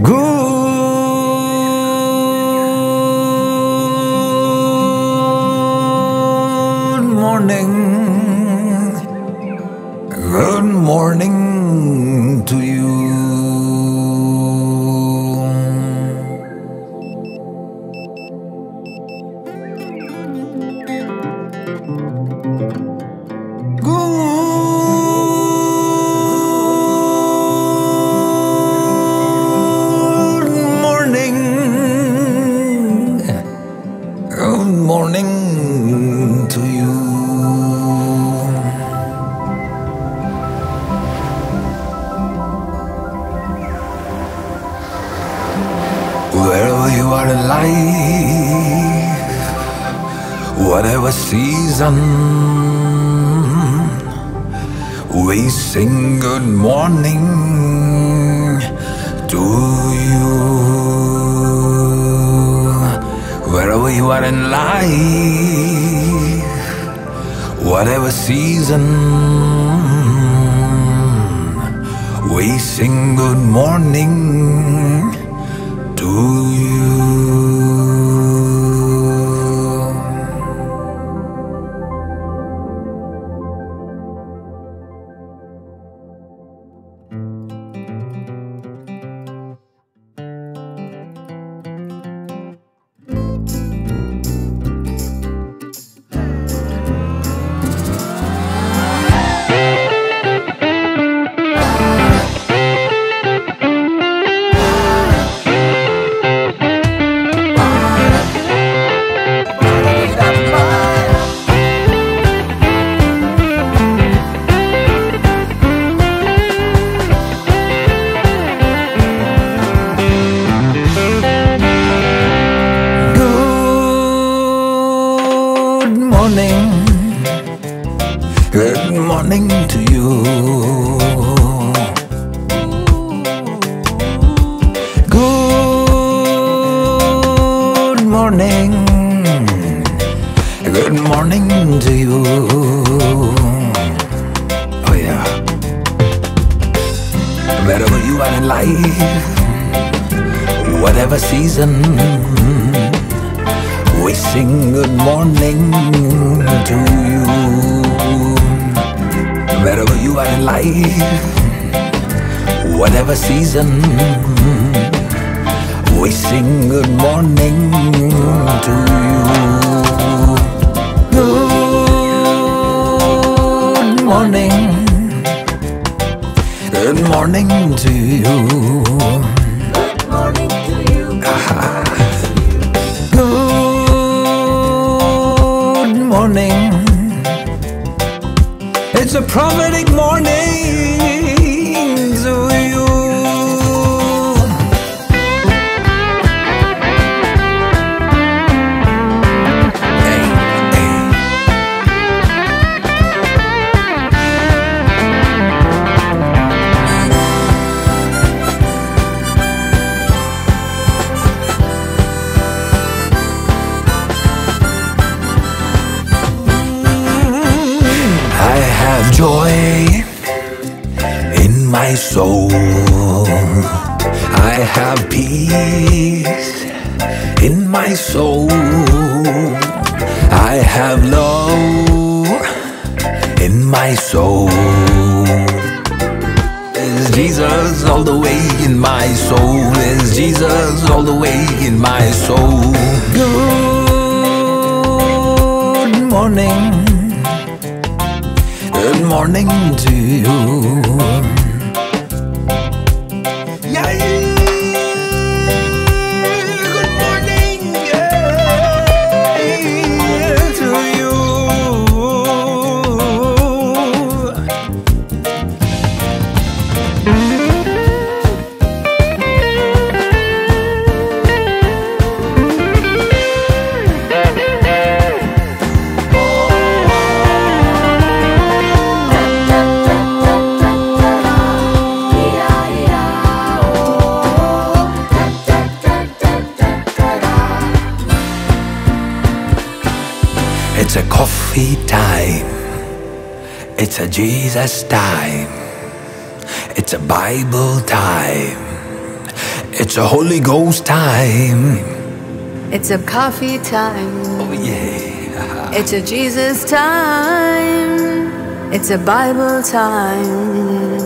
Good morning. To you. Wherever you are in life, whatever season, we sing good morning to you. Wherever you are in life, whatever season, we sing good morning to you. Morning. Good morning to you. Good morning. Good morning to you. Oh, yeah. Wherever you are in life, whatever season. We sing good morning to you. Wherever you are in life, whatever season, we sing good morning to you. Good morning, good morning to you. Good It's a prophetic morning my soul. I have peace in my soul. I have love in my soul. Is Jesus all the way in my soul? Is Jesus all the way in my soul? Good morning. Good morning to you. Coffee time. It's a Jesus time. It's a Bible time. It's a Holy Ghost time. It's a coffee time. Oh, yeah. It's a Jesus time. It's a Bible time.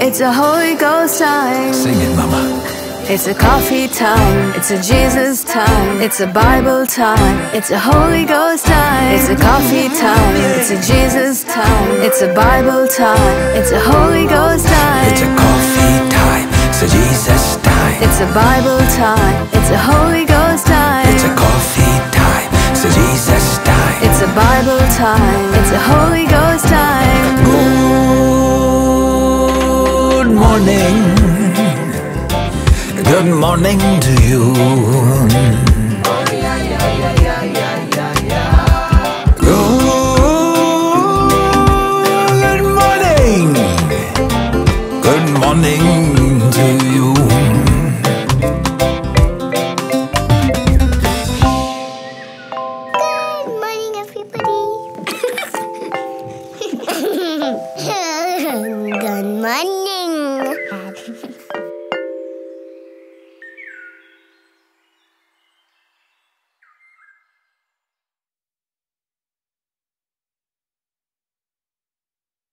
It's a Holy Ghost time. Sing it, Mama. It's a coffee time. It's a Jesus time. It's a Bible time. It's a Holy Ghost time. It's a coffee time. It's a Jesus time. It's a Bible time. It's a Holy Ghost time. It's a coffee time. It's a Jesus time. It's a Bible time. It's a Holy Ghost time. It's a coffee time. It's a Jesus time. It's a Bible time. It's a Holy Good morning to you. Good morning. Good morning to you. Good morning, everybody. Good morning.